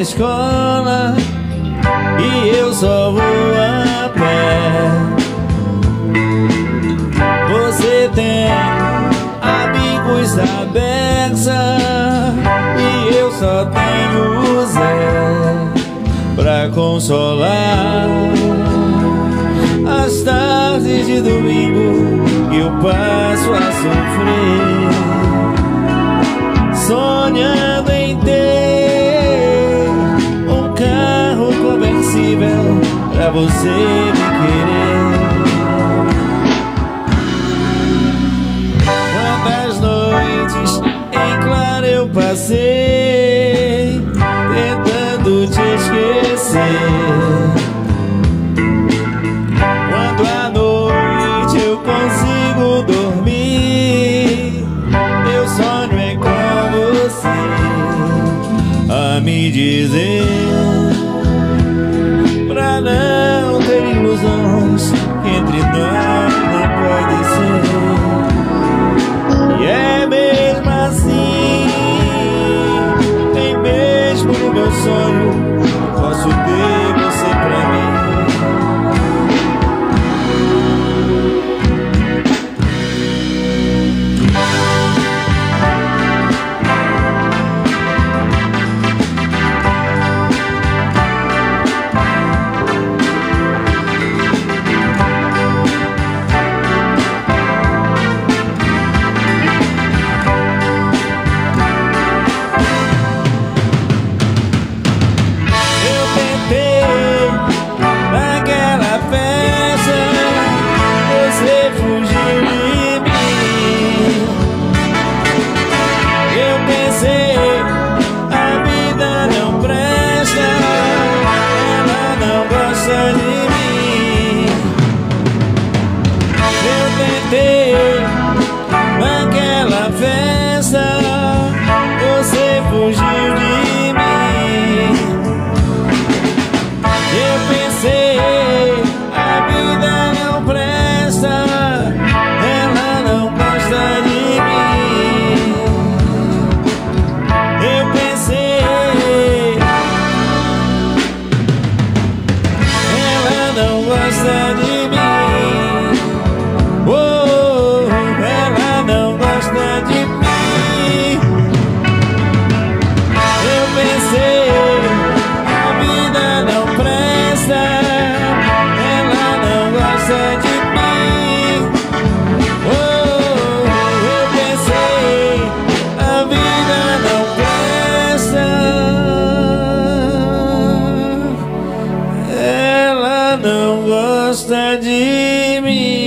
escola e eu só vou a pé. Você tem amigos da Bexa e eu só tenho o Zé pra consolar as tardes de domingo eu passo a sofrer, você me querer. Quantas noites em claro eu passei tentando te esquecer. Quando à noite eu consigo dormir, meu sonho é com você a me dizer. I não não gosta de mim.